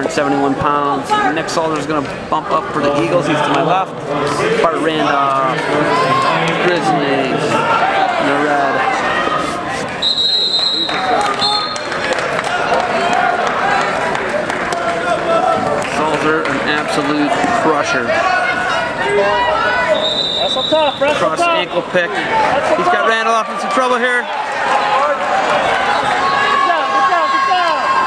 171 pounds. Nick Sulzer's going to bump up for the Eagles. He's to my left. Bart Randolph, uh, Grizzlies, in the red. Sulzer, an absolute crusher. Wrestle tough, wrestle Cross ankle pick. He's got Randolph in some trouble here. Good job, good job, good job.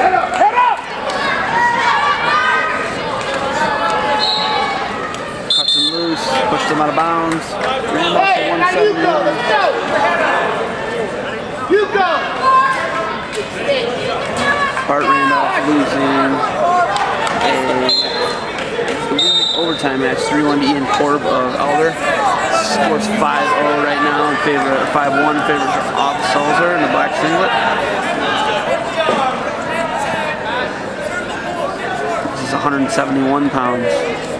Head up, head up. Cuts him loose, pushed him out of bounds. Randolph Hey, to now you go. 171. Let's go. You go. Bart Randolph losing a league overtime match, 3-1 to Ian Korb of Elder. Scores 5-0 right now in favor, 5-1 in favor of Off Sulzer in the black singlet. This is 171 pounds.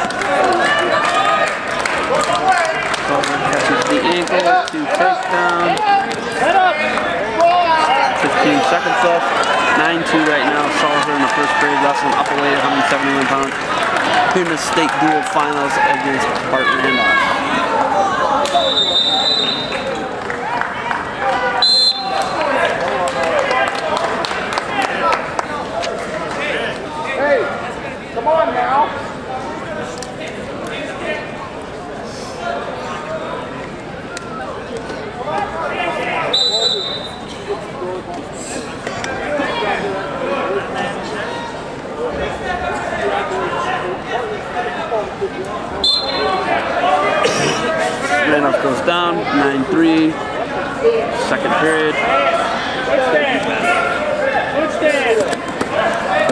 ankle to. Head up. 15 seconds left. 9-2 right now. Sulzer in the first period wrestling up away 171 pounds. The state dual finals against Bart Randolph. Randolph goes down. 9-3. Second period.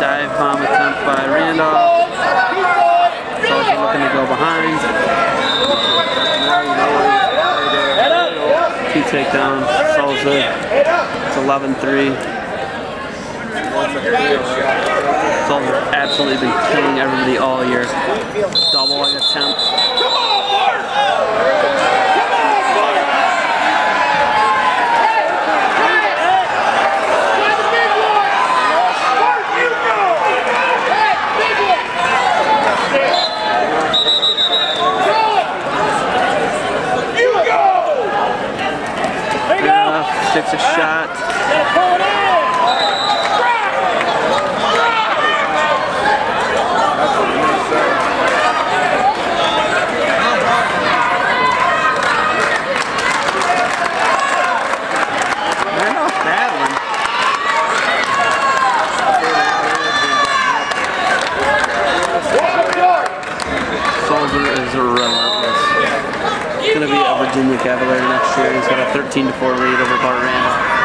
Dive bomb attempt by Randolph. Sulzer looking to go behind. Two takedowns. Sulzer. It's 11-3. Sulzer's absolutely been killing everybody all year. Doubling attempt. Takes a shot. Gotta pull it in. Randolph battling. Sulzer is relentless. He's going to be a Virginia Cavalier next year. He's got a 13 to 4 lead over Bart Randolph.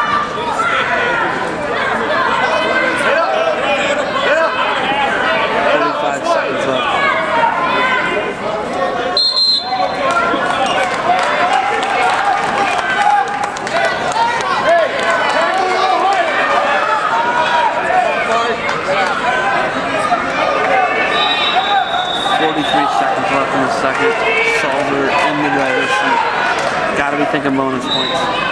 thinking bonus points.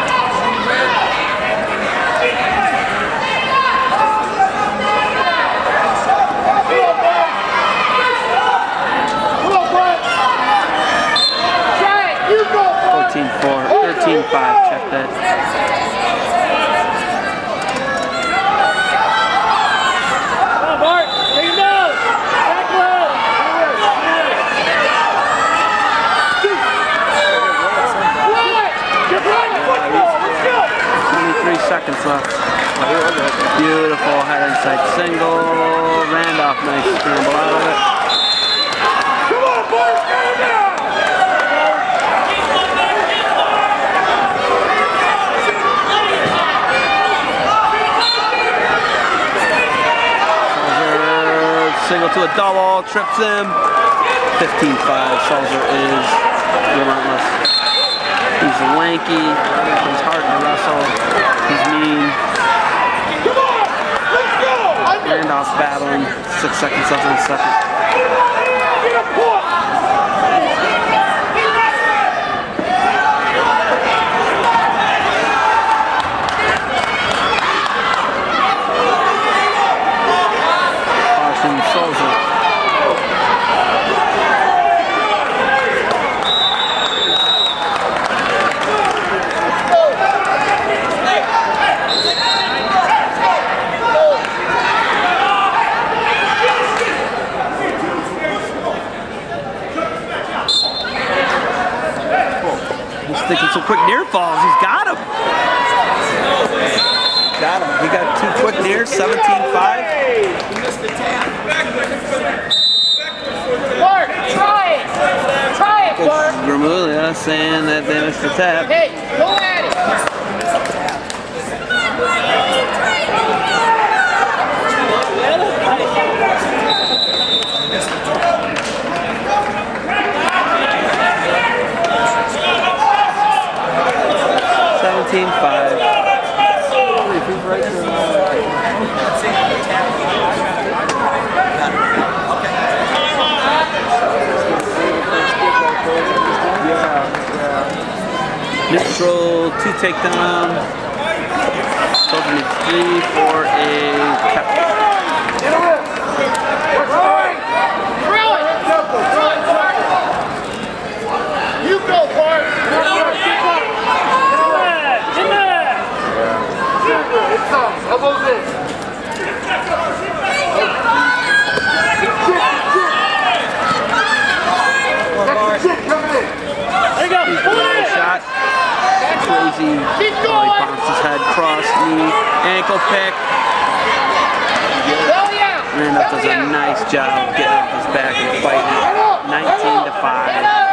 Four, 4, 13 5. Left. Beautiful head inside single. Randolph, nice scramble out of it. Come on, Bart. Get him down. Single to a double, trips him. 15-5, Sulzer is relentless. He's lanky, he's hard to wrestle, he's mean. Come on. Let's go. Randolph's battling, six seconds left in the second. Get a point. Carson Sulzer. He's thinking some quick near falls. He's got him. Got him. He got two quick nears, 17-5. Bart, try it! Try it! Coach Vermuglia saying that they missed the tap. Hey, go at Neutral, two takedown. Sulzer needs three for a cap. Throw it! Throw it! Throw it, Bart! You go, Bart! In there. It comes. Elbows in. That's the shit coming in. There you go. Pull it in. Shot. Crazy. Keep Oh, he going! bounced his head, cross, knee, ankle pick. Randolph does a nice job of getting off his back and fighting Head up! it. 19 to 5.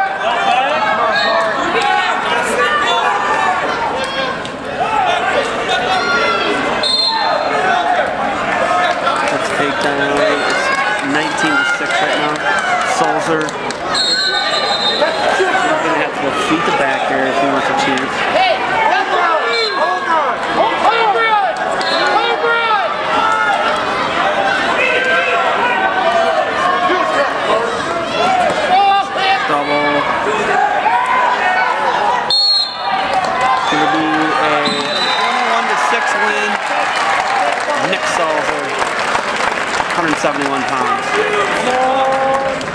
Let's take down. It's 19 to 6 right now. Sulzer.